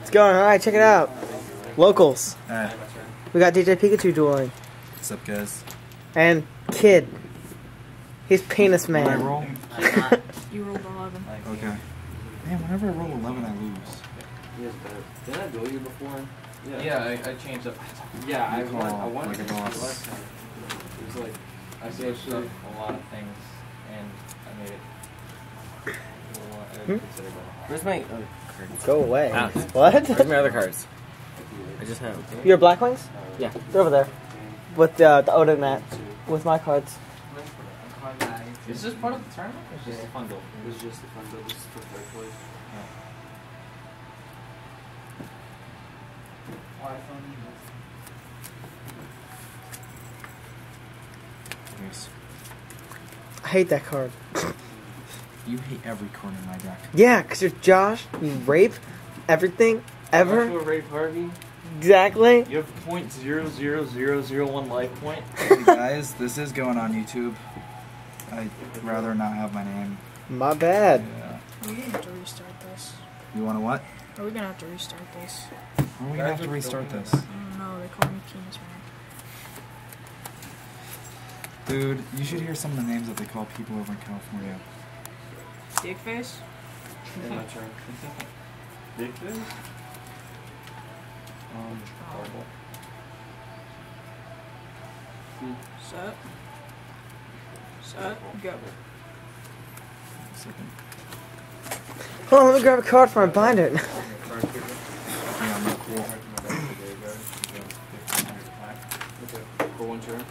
It's going. All right, check it out. Locals. Alright, We got DJ Pikachu dueling what's up, guys? and Kid. He's penis Did I man. roll? You rolled 11. Okay. Man, whenever I roll 11, I lose. Did I go you before? Yeah, I, I changed up. Yeah, I You won. I call won like a boss. last time. It was like I switched up a lot of things, and I made it. Hmm? Where's my oh, cards? Go away. Ah. What? Where's my other cards? I just have. Your black wings? Yeah. They're over there. With uh, the Odin mat. With my cards. Is this part of the tournament? Or is this just a bundle? It was just a fun build. This is for third place. Yes. I hate that card. You hate every corner in my deck. Yeah, because you're Josh. You rape everything ever. Joshua Ray Harvey. Exactly. You have point zero zero zero zero one life point. Hey guys, this is going on YouTube. I'd rather not have my name. My bad. Yeah. Are we gonna have to restart this? You want to what? Are we gonna have to restart this? Are we gonna have to restart this? I don't know. They call me penis man. Dude, you should hear some of the names that they call people over in California. Dick face? In my turn. Big fish? Um, horrible. Set. Set. Go. Second. Hold on, let me grab a card from my binder. Yeah, I'm not cool. For one turn.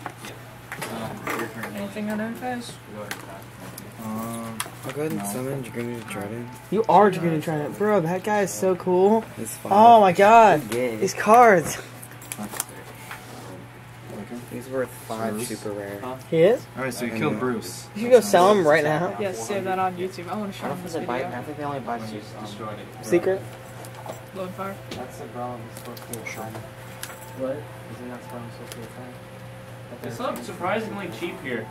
Um. Anything on face? Go ahead and pass. Um, I'll go ahead and No. summon Dragoon Jordan. You are Dragoon Trident. Bro, that guy is so cool. He's fine. Oh my god. Yeah. These cards. He's worth five Bruce? super rare. Huh? He is? Alright, so you killed Bruce. You should go sell him right now. Yeah, save that on YouTube. I want to show I them don't this think they bite. I think they only bite When you. you destroyed it. Secret? Load fire. That's the problem. It's supposed to be a thing. What? Isn't that supposed to be a thing? It's not surprisingly cheap here.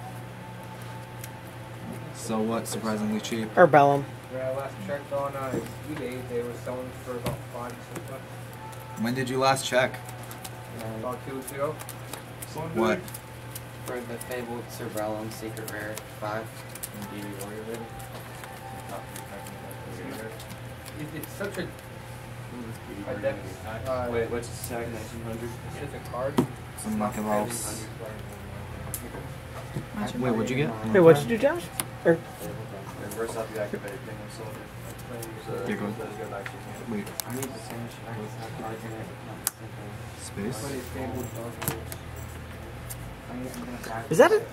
So what? Surprisingly cheap. Or Bellum. When I last checked on uh, eBay, they were selling for about five to six bucks. When did you last check? About two weeks ago. What? For the fabled Cerebellum secret rare five. DB Warrior Raid. It, it's such a My deck uh, Wait, what's the tag? 1900? specific card. Some luck evolves. My turn. Wait, what'd you get? Wait, what'd you do, Josh? Reverse out the activated thing with silver. Yeah, go. Wait, I need the same. I just have cards in it. not the same thing. space? I need something to attack. Is that it?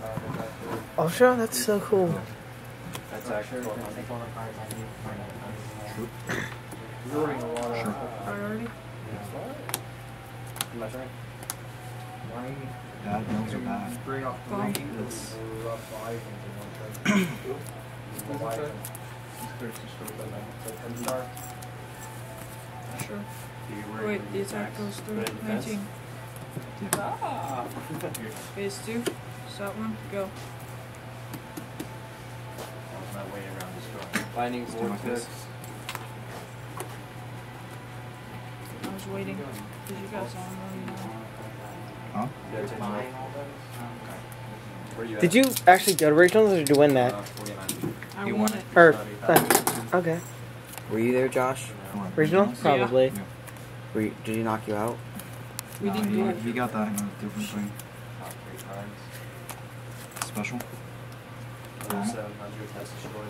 Oh, sure, That's so cool. That's Sure, actually if I take all the I need for my You're ordering a lot of Sure. Priority. My turn. Why Bad mills are bad. Sure. Do you worry Wait, when the attack attack? goes through. It 19. Ah! Phase 2. Stop one. Go. That my way around destroying. Lightning Let's do like vortex. I was waiting. Because you guys all know you know. Huh? Yeah, you at? Did you actually go to regionals or did you win that? Uh, I You won won it. Or, okay. Were you there, Josh? Come on. Regional? Probably. Yeah. Were you, did he knock you out? We didn't do it. he got that in a different thing. Top three cards. Special. Other 700 has destroyed.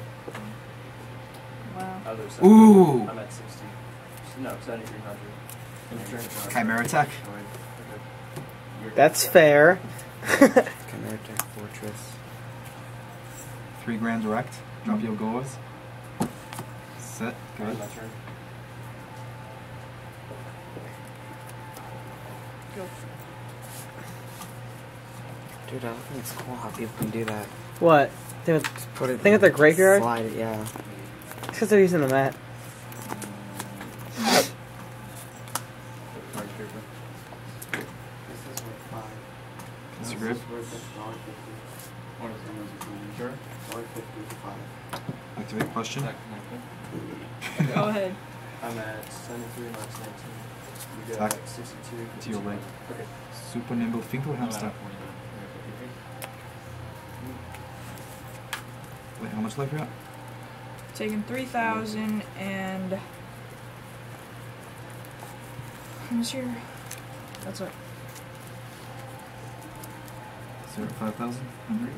Wow. Ooh! I'm at 60. No, 7300. In. Chimera Tech. That's fair. Chimera Tech Fortress. Three grand direct. Drop your goals. Set. Alright, Good. my turn. Go. Dude, I don't think it's cool how people can do that. What? Think with, Just put it. think with their graveyard? Slide it, yeah. Because they're using the mat. Card paper. This is worth five. That's your grip. What is it? Sure. Dollar fifty for five. Activate question. Is that connected? Go ahead. I'm at 73 minus 19. You Attack. got 62. To your right. Okay. Super nimble I'm Finkelhamster. at 49. You're at 53. Wait, how much life you got? Taking 3,000 and. How much your. That's it. Zero, five thousand. Hundred.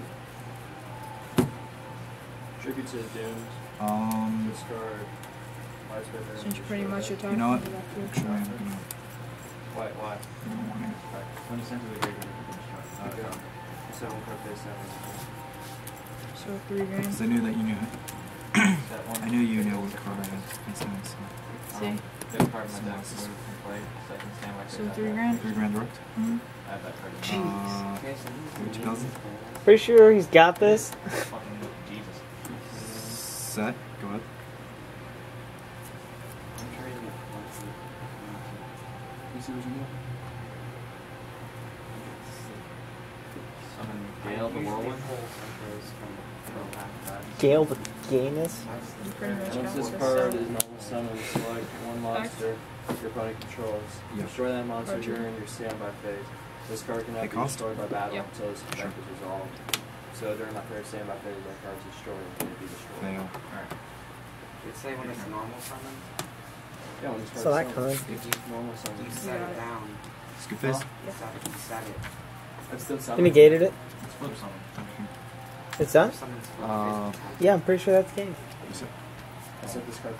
Tribute to the Doomed. Um, Discard. Light Spreader. Since you're pretty much Destroy attacking know what? with that too. actually, I'm gonna. Why? Why? I don't want it. When you send to the graveyard, you can destroy. Okay. Uh, Seven card face seven. So 3 grand. Because I knew that you knew. that one. I knew you knew what card I had. Makes sense. See? Um, that card in my deck Someone's- removed from play, so I can stand my So 3 grand? Three grand direct. hmm I have that card in Jeez. Uh, Okay, so these Which are doesn't? these. Pretty sure he's got this. Set. Go ahead. I'm trading it for one, two, one, two. You see what you mean? Summon Gale the Usually Whirlwind. pull somethers from from that, but Gale the gayness. You pretty much Once this this. card is normal summon, select one monster your opponent controls. Yeah. Destroy that monster Roger. during your standby phase. This card cannot They be cost? destroyed by battle Yep. until its effect is resolved. So during my first standby phase, that card is destroyed and can be destroyed. Fail. Alright. It's say when it's normal summon, Yeah, when this card So that is could. if you normal summon. you set Yeah. it down, Scoop face. you set it, you set it. That's still He summon. negated it. Let's flip summon. It's done? Uh, Yeah, I'm pretty sure that's game. You set. I set this card